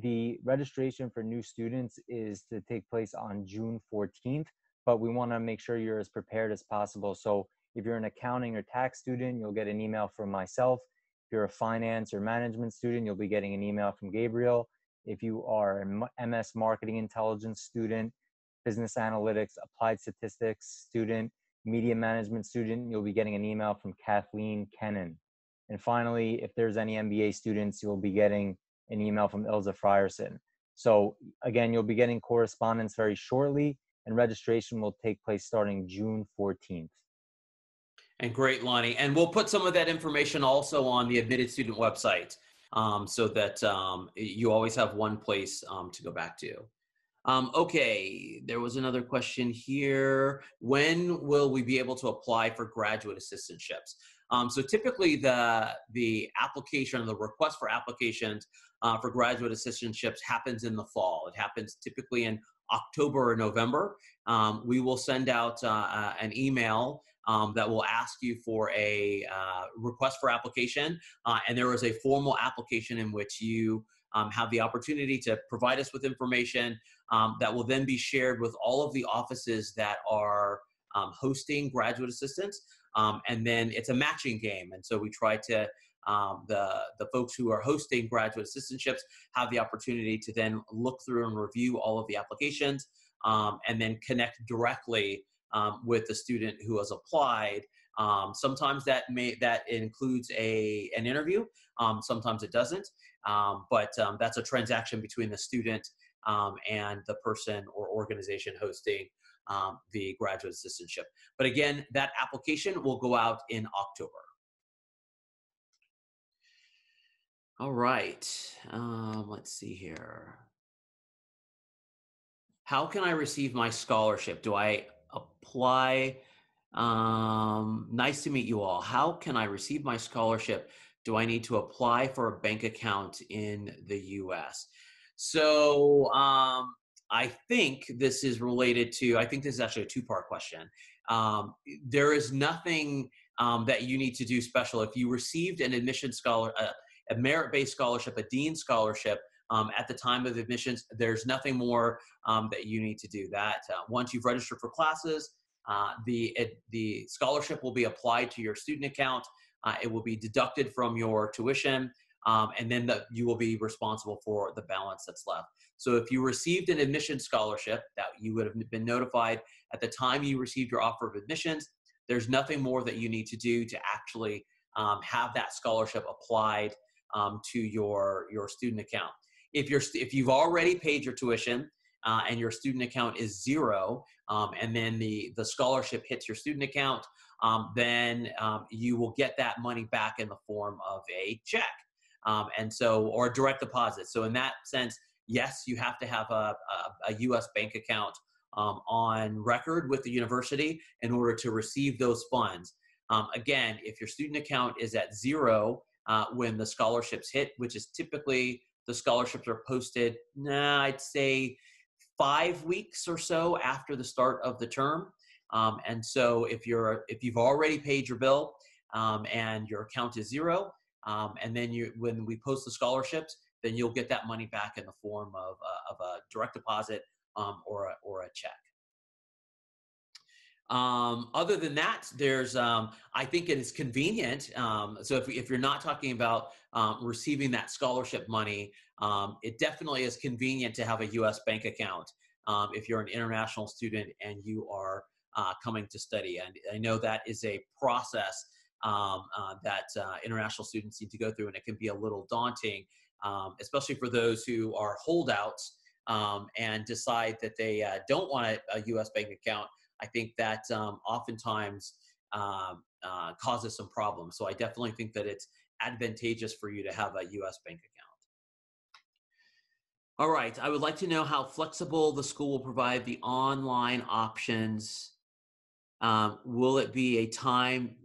The registration for new students is to take place on June 14th, but we want to make sure you're as prepared as possible. So if you're an accounting or tax student, you'll get an email from myself. If you're a finance or management student, you'll be getting an email from Gabriel. If you are a M- MS Marketing Intelligence student, Business Analytics, Applied Statistics student, Media Management student, you'll be getting an email from Kathleen Kennan. And finally, if there's any MBA students, you'll be getting an email from Ilza Frierson. So again, you'll be getting correspondence very shortly, and registration will take place starting June 14th. And great, Lonnie. And we'll put some of that information also on the admitted student website um, so that um, you always have one place um, to go back to. Um, okay, there was another question here. When will we be able to apply for graduate assistantships? Um, so typically the, the application, the request for applications uh, for graduate assistantships happens in the fall. It happens typically in October or November. Um, we will send out uh, uh, an email um, that will ask you for a uh, request for application. Uh, and there is a formal application in which you um, have the opportunity to provide us with information um, that will then be shared with all of the offices that are um, hosting graduate assistants. Um, and then it's a matching game. And so we try to, um, the, the folks who are hosting graduate assistantships have the opportunity to then look through and review all of the applications um, and then connect directly um, with the student who has applied. Sometimes that may that includes a an interview. Sometimes it doesn't. But that's a transaction between the student um, and the person or organization hosting um, the graduate assistantship. But again, that application will go out in October. All right. Um, let's see here. How can I receive my scholarship? Do I apply? Um, nice to meet you all. How can I receive my scholarship? Do I need to apply for a bank account in the US? So um, I think this is related to, I think this is actually a two part question. Um, there is nothing um, that you need to do special. If you received an admission scholar, uh, a merit based scholarship, a dean scholarship, um, at the time of admissions, there's nothing more um, that you need to do. That uh, once you've registered for classes, uh, the the scholarship will be applied to your student account. Uh, it will be deducted from your tuition, um, and then the, you will be responsible for the balance that's left. So if you received an admission scholarship that you would have been notified at the time you received your offer of admissions, there's nothing more that you need to do to actually um, have that scholarship applied um, to your your student account. If you're if you've already paid your tuition uh, and your student account is zero, um, and then the the scholarship hits your student account, um, then um, you will get that money back in the form of a check, um, and so or direct deposit. So in that sense, yes, you have to have a, a, a U.S. bank account um, on record with the university in order to receive those funds. Um, again, if your student account is at zero uh, when the scholarships hit, which is typically the scholarships are posted, nah, I'd say five weeks or so after the start of the term. Um, and so if you're if you've already paid your bill um, and your account is zero, um, and then you when we post the scholarships, then you'll get that money back in the form of, uh, of a direct deposit um, or a, or a check. Um, other than that, there's, um, I think it is convenient. Um, so if, if you're not talking about um, receiving that scholarship money, um, it definitely is convenient to have a U.S. bank account um, if you're an international student and you are uh, coming to study. And I know that is a process uh, that uh, international students need to go through, and it can be a little daunting, especially for those who are holdouts and decide that they uh, don't want a, a U.S. bank account I think that um, oftentimes uh, uh, causes some problems. So I definitely think that it's advantageous for you to have a U.S. bank account. All right. I would like to know how flexible the school will provide the online options. Um, will it be a time?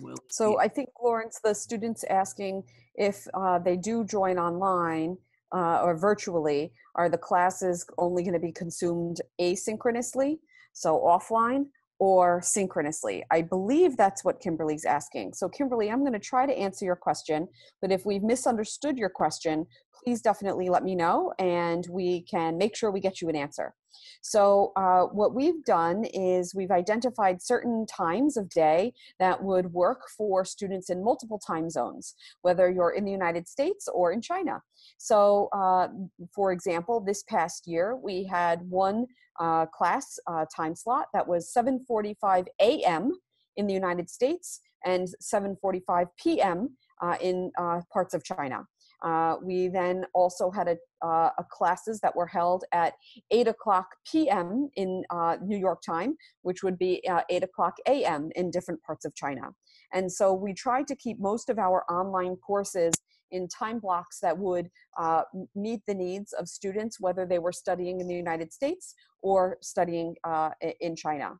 Will So I think, Lawrence, the students asking if uh, they do join online uh, or virtually, are the classes only going to be consumed asynchronously, so offline, or synchronously? I believe that's what Kimberly's asking. So, Kimberly, I'm going to try to answer your question, but if we've misunderstood your question, please definitely let me know and we can make sure we get you an answer. So, uh, what we've done is we've identified certain times of day that would work for students in multiple time zones, whether you're in the United States or in China. So, uh, for example, this past year we had one uh, class uh, time slot that was 7:45 a.m. in the United States and 7:45 p.m. Uh, in uh, parts of China. Uh, we then also had a, uh, a, classes that were held at 8 o'clock p.m. in uh, New York time, which would be uh, 8 o'clock a.m. in different parts of China. And so we tried to keep most of our online courses in time blocks that would uh, meet the needs of students, whether they were studying in the United States or studying uh, in China.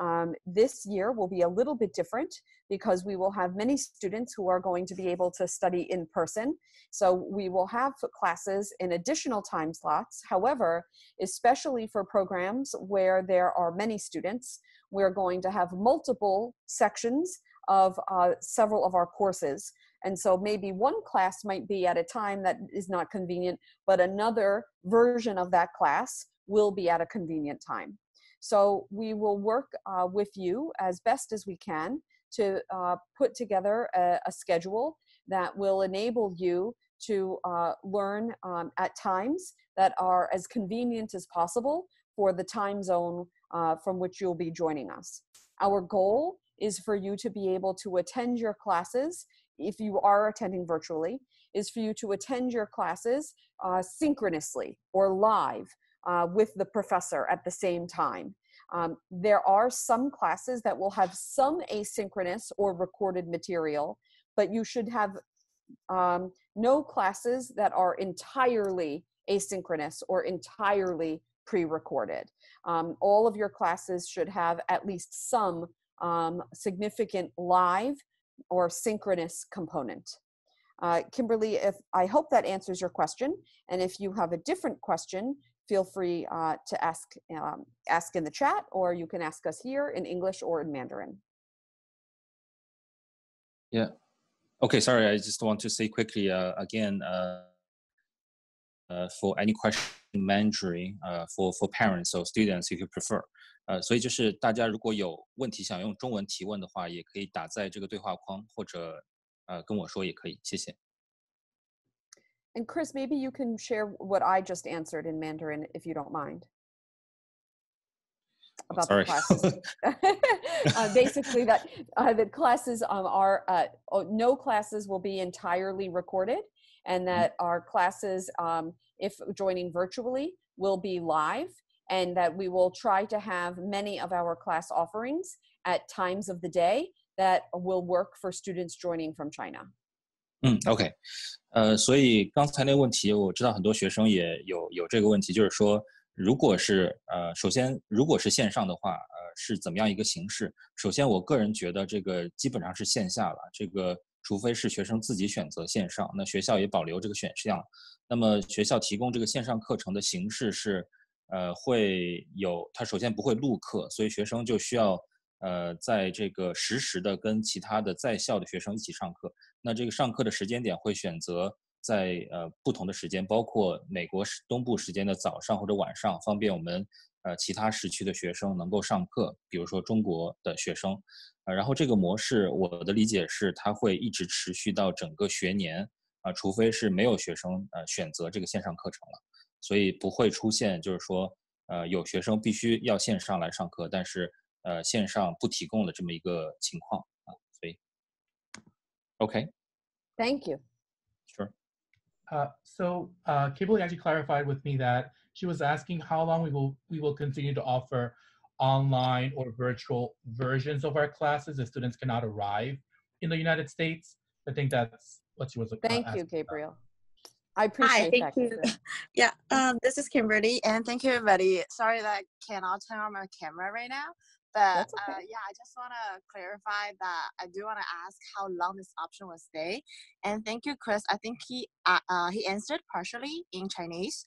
Um, this year will be a little bit different because we will have many students who are going to be able to study in person. So we will have classes in additional time slots. However, especially for programs where there are many students, we're going to have multiple sections of uh, several of our courses. And so maybe one class might be at a time that is not convenient, but another version of that class will be at a convenient time. So we will work uh, with you as best as we can to uh, put together a, a, schedule that will enable you to uh, learn um, at times that are as convenient as possible for the time zone uh, from which you'll be joining us. Our goal is for you to be able to attend your classes if you are attending virtually is for you to attend your classes uh, synchronously or live uh, with the professor at the same time. Um, there are some classes that will have some asynchronous or recorded material, but you should have um, no classes that are entirely asynchronous or entirely pre-recorded. Um, all of your classes should have at least some um, significant live or synchronous component. Uh, Kimberly, if I hope that answers your question, and if you have a different question, feel free uh, to ask um, ask in the chat, or you can ask us here in English or in Mandarin. Yeah. Okay. Sorry, I just want to say quickly uh, again. Uh, uh, for any question in Mandarin, uh, for for parents or students if you prefer，呃，所以就是大家如果有问题想用中文提问的话，也可以打在这个对话框，或者呃跟我说也可以，谢谢。 And Chris, maybe you can share what I just answered in Mandarin, if you don't mind. About Sorry. the [LAUGHS] classes. [LAUGHS] uh, basically, that uh, the classes um, are uh, oh, no classes will be entirely recorded, and mm-hmm. that our classes, um, if joining virtually, will be live, and that we will try to have many of our class offerings at times of the day that will work for students joining from China. 嗯，OK，呃，所以刚才那个问题，我知道很多学生也有有这个问题，就是说，如果是呃，首先如果是线上的话，呃，是怎么样一个形式？首先，我个人觉得这个基本上是线下了，这个除非是学生自己选择线上，那学校也保留这个选项。那么学校提供这个线上课程的形式是，呃，会有它首先不会录课，所以学生就需要。呃，在这个实时的跟其他的在校的学生一起上课，那这个上课的时间点会选择在呃不同的时间，包括美国时东部时间的早上或者晚上，方便我们呃其他时区的学生能够上课。比如说中国的学生，呃，然后这个模式我的理解是它会一直持续到整个学年啊，除非是没有学生呃选择这个线上课程了，所以不会出现就是说呃有学生必须要线上来上课，但是。呃线上不提供的这么一个情况啊，所以，OK。Thank you. Sure. Uh, so uh, Kimberly actually clarified with me that she was asking how long we will we will continue to offer online or virtual versions of our classes if students cannot arrive in the United States. I think that's what she was. Uh, Thank you, asking about. Gabriel. I appreciate thank that. you. Gabriel. [LAUGHS] Yeah, um, this is Kimberly, and thank you, everybody. Sorry that I cannot turn on my camera right now, but That's uh, yeah, I just want to clarify that I do want to ask how long this option will stay. And thank you, Chris. I think he uh, uh, he answered partially in Chinese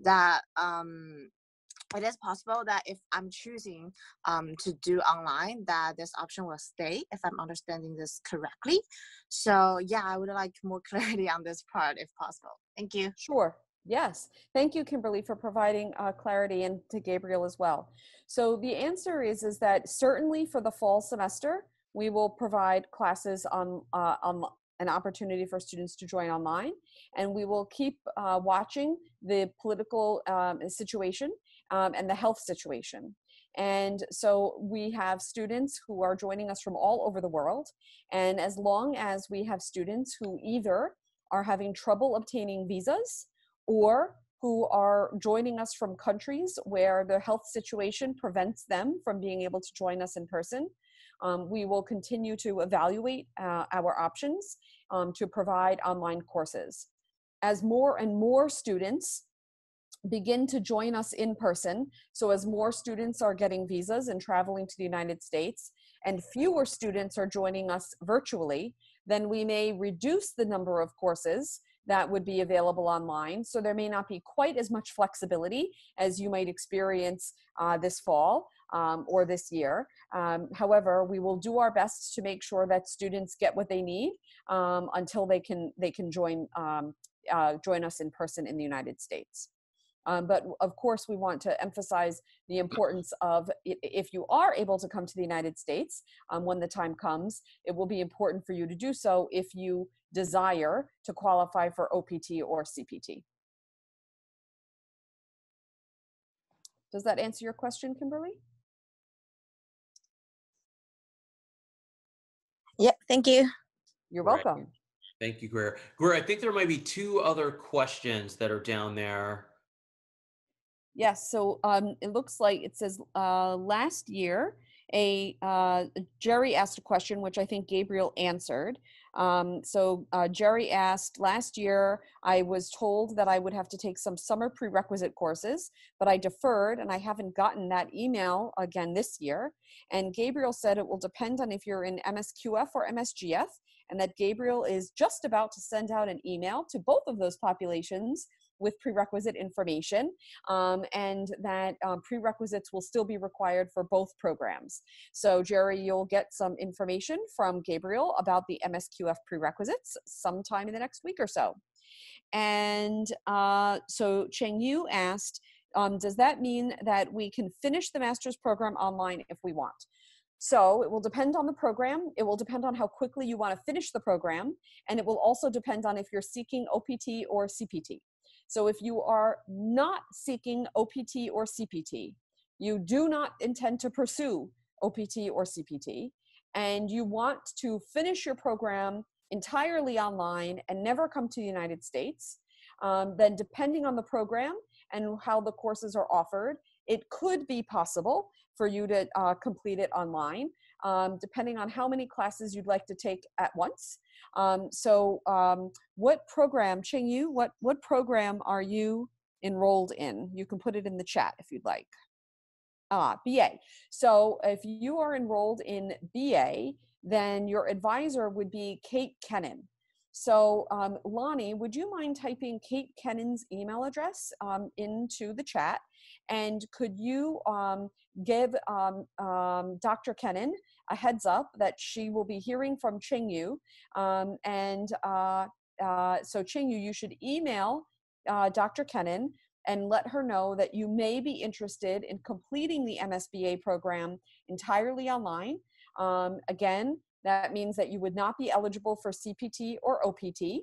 that um, it is possible that if I'm choosing um, to do online, that this option will stay. If I'm understanding this correctly, so yeah, I would like more [LAUGHS] clarity on this part if possible. Thank you. Sure. Yes. Thank you, Kimberly, for providing uh, clarity and to Gabriel as well. So the answer is is that certainly for the fall semester, we will provide classes on uh, on an opportunity for students to join online, and we will keep uh, watching the political um, situation um, and the health situation. And so we have students who are joining us from all over the world, and as long as we have students who either are having trouble obtaining visas or who are joining us from countries where their health situation prevents them from being able to join us in person. Um, we will continue to evaluate uh, our options um, to provide online courses. As more and more students begin to join us in person, so as more students are getting visas and traveling to the United States, and fewer students are joining us virtually, then we may reduce the number of courses that would be available online. So there may not be quite as much flexibility as you might experience uh, this fall um, or this year. Um, however, we will do our best to make sure that students get what they need um, until they can they can join um, uh, join us in person in the United States. Um, but of course, we want to emphasize the importance of if you are able to come to the United States um, when the time comes, it will be important for you to do so if you desire to qualify for OPT or CPT. Does that answer your question, Kimberly? Yep, thank you. You're Right. welcome. Thank you, Greer. Greer, I think there might be two other questions that are down there. Yes, so um, it looks like it says uh, last year, a uh, Jerry asked a question which I think Gabriel answered. Um, so uh, Jerry asked last year, I was told that I would have to take some summer prerequisite courses, but I deferred and I haven't gotten that email again this year. And Gabriel said it will depend on if you're in MSQF or MSGF, and that Gabriel is just about to send out an email to both of those populations with prerequisite information um, and that um, prerequisites will still be required for both programs. So, Jerry, you'll get some information from Gabriel about the MSQF prerequisites sometime in the next week or so. And uh, so, Cheng Yu asked, um, does that mean that we can finish the master's program online if we want? So it will depend on the program. It will depend on how quickly you want to finish the program. And it will also depend on if you're seeking OPT or CPT. So if you are not seeking OPT or CPT, you do not intend to pursue OPT or CPT, and you want to finish your program entirely online and never come to the United States, um, then depending on the program and how the courses are offered, it could be possible for you to uh, complete it online, um, depending on how many classes you'd like to take at once. Um, so, um, what program, Ching Yu, what, what program are you enrolled in? You can put it in the chat if you'd like. Ah, BA. So, if you are enrolled in BA, then your advisor would be Kate Kennan. So, um, Lonnie, would you mind typing Kate Kennan's email address um, into the chat? And could you um, give um, um, Dr. Kennan a heads up that she will be hearing from Ching Yu? Um, and uh, uh, so, Ching Yu, you should email uh, Dr. Kennan and let her know that you may be interested in completing the MSBA program entirely online. Um, again, that means that you would not be eligible for CPT or OPT.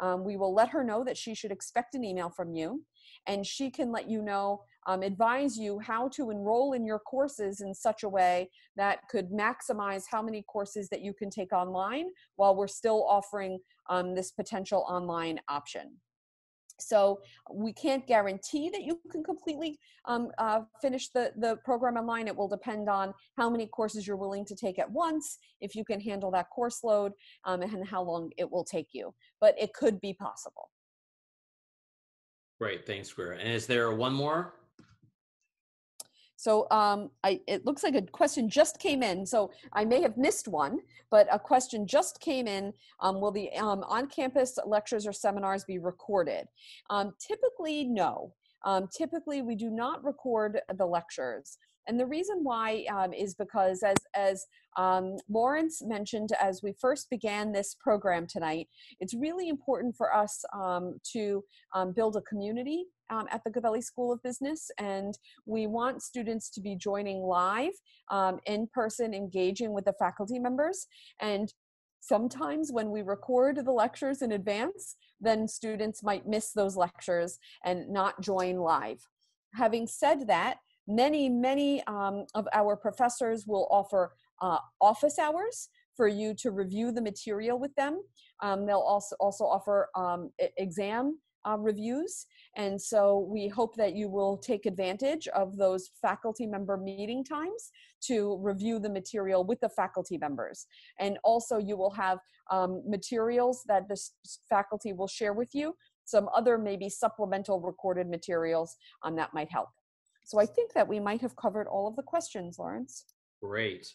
Um, we will let her know that she should expect an email from you, and she can let you know, um, advise you how to enroll in your courses in such a way that could maximize how many courses that you can take online while we're still offering um, this potential online option. So we can't guarantee that you can completely um, uh, finish the, the program online. It will depend on how many courses you're willing to take at once, if you can handle that course load, um, and how long it will take you. But it could be possible. Great, thanks, Greer. And is there one more? So um, I, it looks like a question just came in. So I may have missed one, but a question just came in. Um, will the um, on-campus lectures or seminars be recorded? Um, typically, no. Um, typically, we do not record the lectures. And the reason why um, is because, as, as um, Lawrence mentioned as we first began this program tonight, it's really important for us um, to um, build a community um, at the Gabelli School of Business. And we want students to be joining live, um, in person, engaging with the faculty members. And sometimes when we record the lectures in advance, then students might miss those lectures and not join live. Having said that, many, many um, of our professors will offer uh, office hours for you to review the material with them. Um, they'll also, also offer um, exam uh, reviews. And so we hope that you will take advantage of those faculty member meeting times to review the material with the faculty members. And also you will have um, materials that the faculty will share with you, some other maybe supplemental recorded materials um, that might help. So I think that we might have covered all of the questions, Lawrence. Great.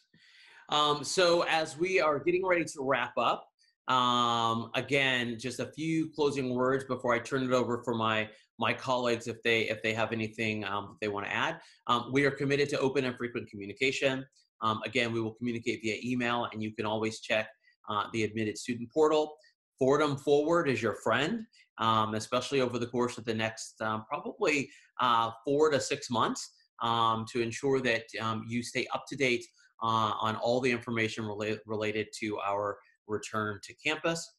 Um, so as we are getting ready to wrap up, um, again, just a few closing words before I turn it over for my my colleagues if they if they have anything um, they want to add. Um, we are committed to open and frequent communication. Um, again, we will communicate via email, and you can always check uh, the admitted student portal. Fordham Forward is your friend, um, especially over the course of the next um, probably uh, four to six months to ensure that you stay up to date uh, on all the information related related to our return to campus.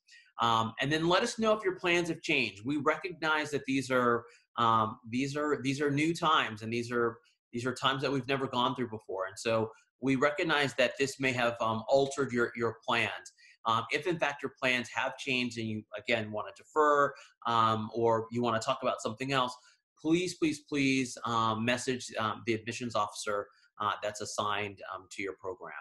Um, and then let us know if your plans have changed. We recognize that these are um, these are these are new times, and these are these are times that we've never gone through before. And so we recognize that this may have um, altered your your plans. Um, if in fact your plans have changed and you again want to defer um, or you want to talk about something else, please, please, please um, message the admissions officer uh, that's assigned to your program.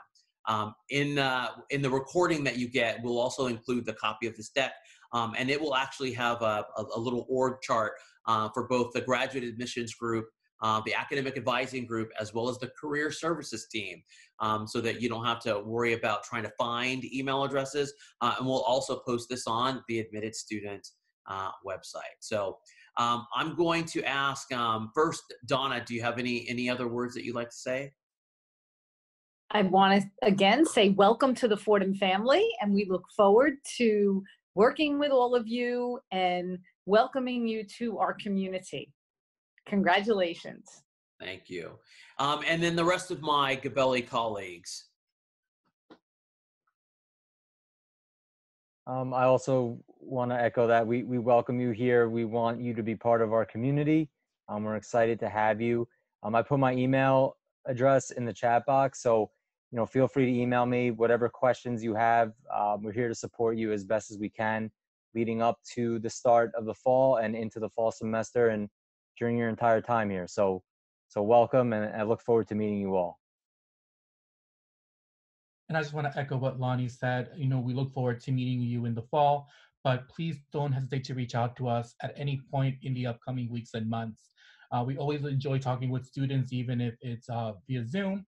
Um, in, uh, in the recording that you get, we'll also include the copy of this deck, um, and it will actually have a, a, a little org chart uh, for both the graduate admissions group, uh, the academic advising group, as well as the career services team, um, so that you don't have to worry about trying to find email addresses. Uh, and we'll also post this on the admitted student uh, website. So um, I'm going to ask um, first, Donna, do you have any any other words that you'd like to say? I want to again say welcome to the Fordham family, and we look forward to working with all of you and welcoming you to our community. Congratulations. Thank you. Um, and then the rest of my Gabelli colleagues. Um, I also want to echo that we, we welcome you here. We want you to be part of our community. Um, we're excited to have you. Um, I put my email address in the chat box. So you know, feel free to email me whatever questions you have. Um, we're here to support you as best as we can leading up to the start of the fall and into the fall semester and during your entire time here. So, so welcome, and I look forward to meeting you all. And I just want to echo what Lonnie said. You know, we look forward to meeting you in the fall, but please don't hesitate to reach out to us at any point in the upcoming weeks and months. Uh, we always enjoy talking with students, even if it's uh, via Zoom.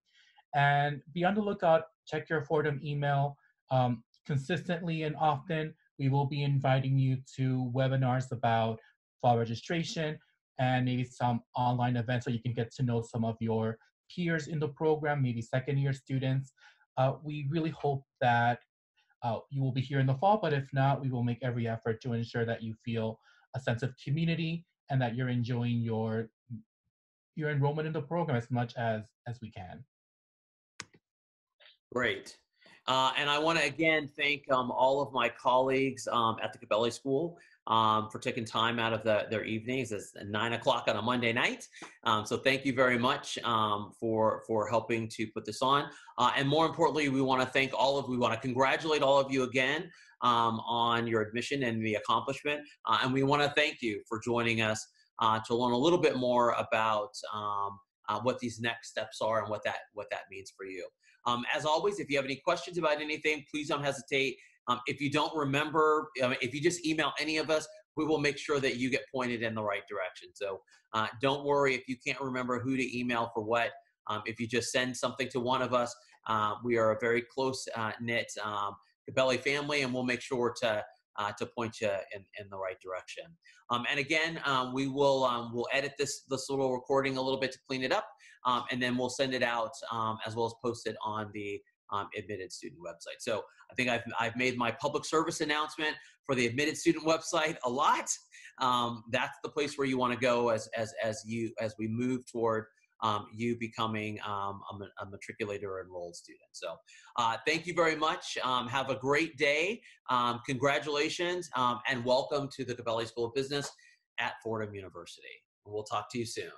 And be on the lookout, check your Fordham email um, consistently and often. We will be inviting you to webinars about fall registration and maybe some online events so you can get to know some of your peers in the program, maybe second year students. Uh, we really hope that uh, you will be here in the fall, but if not, we will make every effort to ensure that you feel a sense of community and that you're enjoying your your enrollment in the program as much as as we can. Great. Uh, and I want to again thank um, all of my colleagues um, at the Gabelli School um, for taking time out of the, their evenings. It's nine o'clock on a Monday night. Um, so thank you very much um, for, for helping to put this on. Uh, and more importantly, we want to thank all of, we want to congratulate all of you again um, on your admission and the accomplishment. Uh, and we want to thank you for joining us uh, to learn a little bit more about uh, what these next steps are and what that what that means for you. Um, as always, if you have any questions about anything, please don't hesitate. Um, if you don't remember, if you just email any of us, we will make sure that you get pointed in the right direction. So uh, don't worry if you can't remember who to email for what. Um, if you just send something to one of us, uh, we are a very close uh, knit um, Gabelli family, and we'll make sure to uh, to point you in, in the right direction. Um, and again, um, we will um, we'll edit this this little recording a little bit to clean it up, um, and then we'll send it out um, as well as post it on the um, admitted student website. So I think I've I've made my public service announcement for the admitted student website a lot. that's the place where you want to go as as as you as we move toward um, you becoming um, a, a, matriculated enrolled student. So uh, thank you very much. Um, have a great day. Um, congratulations um, and welcome to the Gabelli School of Business at Fordham University. We'll talk to you soon.